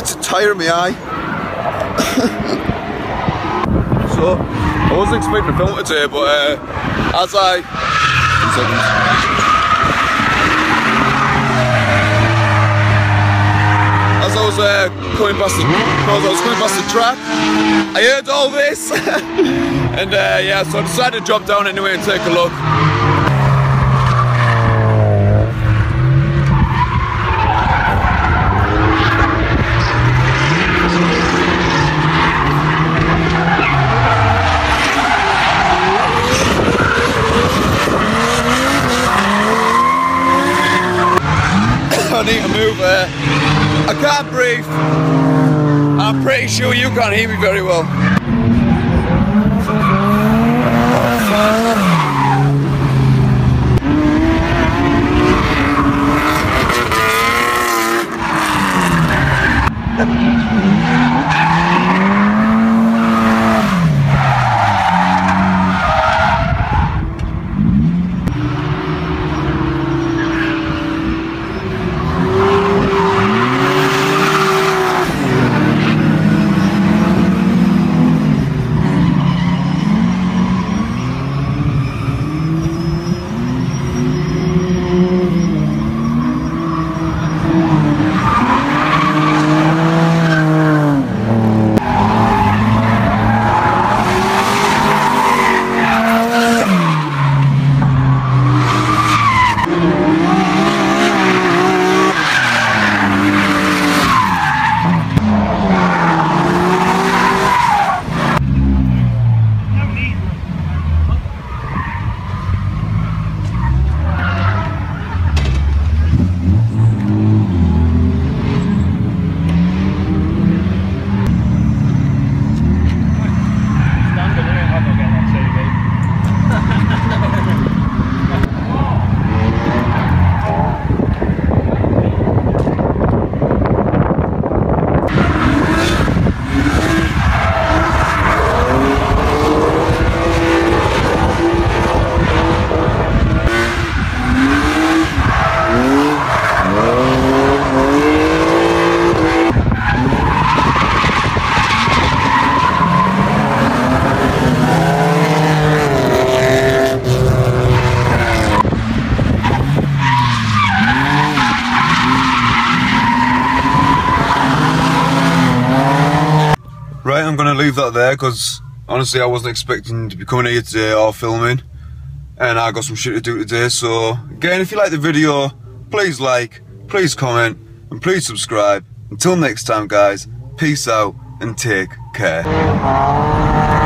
tire in my eye. so, I wasn't expecting to film today, but uh, as I... As I was uh, coming past the, as I was coming past the track, I heard all this, and uh, yeah, so I decided to drop down anyway and take a look. I need to move there. I can't breathe. I'm pretty sure you can't hear me very well. I'm gonna leave that there because honestly, I wasn't expecting to be coming here today or filming, and I got some shit to do today. So, again, if you like the video, please like, please comment, and please subscribe. Until next time, guys, peace out and take care.